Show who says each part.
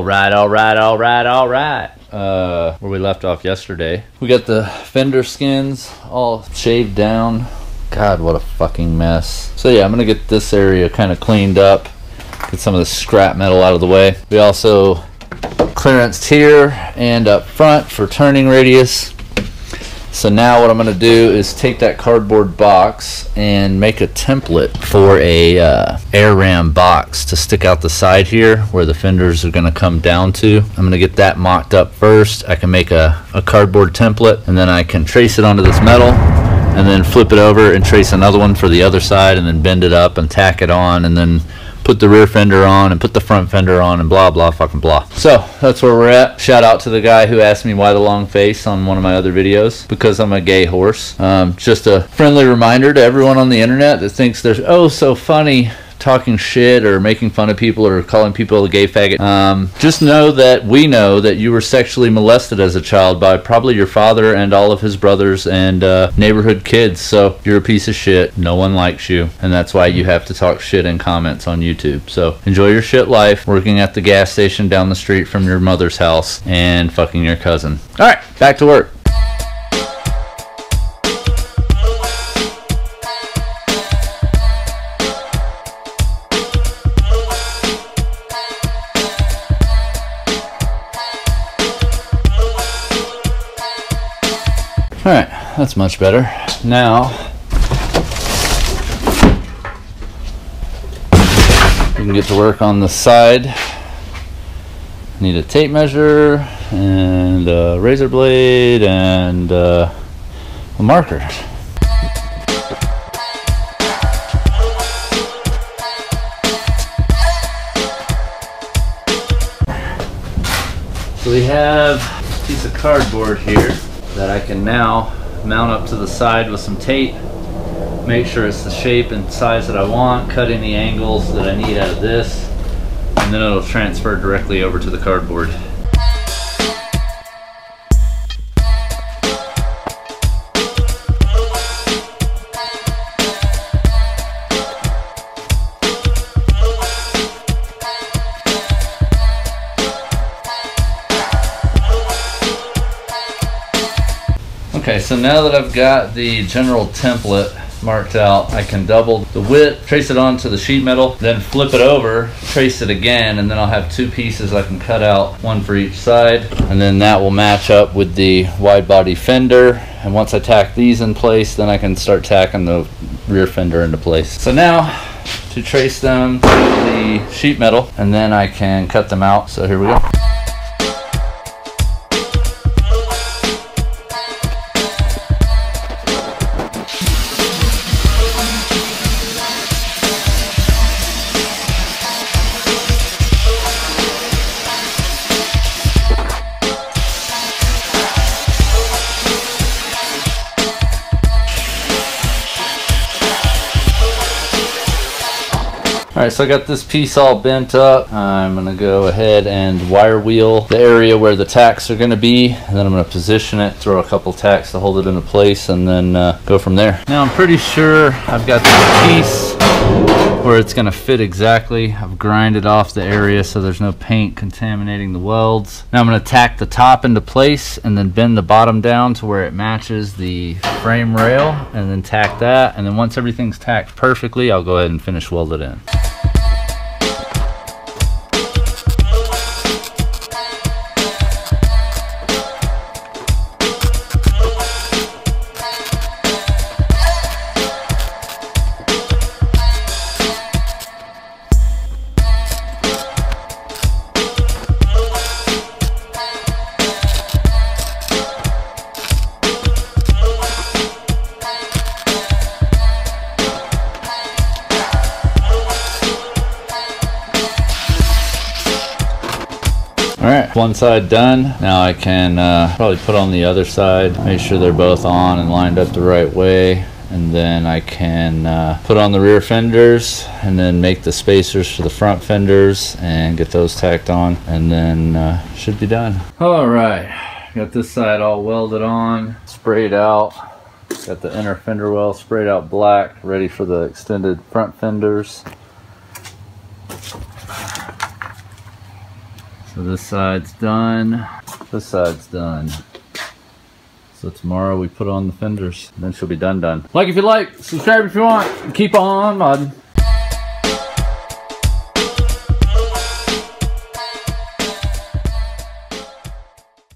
Speaker 1: All right, all right, all right, all right. Uh, where we left off yesterday. We got the fender skins all shaved down. God, what a fucking mess. So yeah, I'm gonna get this area kind of cleaned up. Get some of the scrap metal out of the way. We also clearanced here and up front for turning radius. So now what I'm going to do is take that cardboard box and make a template for a uh, air ram box to stick out the side here where the fenders are going to come down to. I'm going to get that mocked up first. I can make a, a cardboard template and then I can trace it onto this metal and then flip it over and trace another one for the other side and then bend it up and tack it on and then put the rear fender on and put the front fender on and blah blah fucking blah. So that's where we're at. Shout out to the guy who asked me why the long face on one of my other videos because I'm a gay horse. Um, just a friendly reminder to everyone on the internet that thinks they're oh so funny talking shit or making fun of people or calling people a gay faggot. Um, just know that we know that you were sexually molested as a child by probably your father and all of his brothers and uh, neighborhood kids. So you're a piece of shit. No one likes you. And that's why you have to talk shit in comments on YouTube. So enjoy your shit life working at the gas station down the street from your mother's house and fucking your cousin. All right, back to work. That's much better. Now, we can get to work on the side. Need a tape measure and a razor blade and uh, a marker. So we have a piece of cardboard here that I can now mount up to the side with some tape make sure it's the shape and size that I want cut any angles that I need out of this and then it'll transfer directly over to the cardboard Okay, so now that I've got the general template marked out, I can double the width, trace it onto the sheet metal, then flip it over, trace it again, and then I'll have two pieces I can cut out, one for each side, and then that will match up with the wide body fender. And once I tack these in place, then I can start tacking the rear fender into place. So now, to trace them to the sheet metal, and then I can cut them out. So here we go. Alright, so I got this piece all bent up. I'm going to go ahead and wire wheel the area where the tacks are going to be. And then I'm going to position it, throw a couple tacks to hold it into place, and then uh, go from there. Now I'm pretty sure I've got this piece where it's going to fit exactly. I've grinded off the area so there's no paint contaminating the welds. Now I'm going to tack the top into place and then bend the bottom down to where it matches the frame rail and then tack that. And then once everything's tacked perfectly, I'll go ahead and finish weld it in. Alright, one side done. Now I can uh, probably put on the other side, make sure they're both on and lined up the right way. And then I can uh, put on the rear fenders and then make the spacers for the front fenders and get those tacked on and then uh, should be done. Alright, got this side all welded on, sprayed out. Got the inner fender well sprayed out black, ready for the extended front fenders. So this side's done. This side's done. So tomorrow we put on the fenders. Then she'll be done done. Like if you like, subscribe if you want. Keep on modding.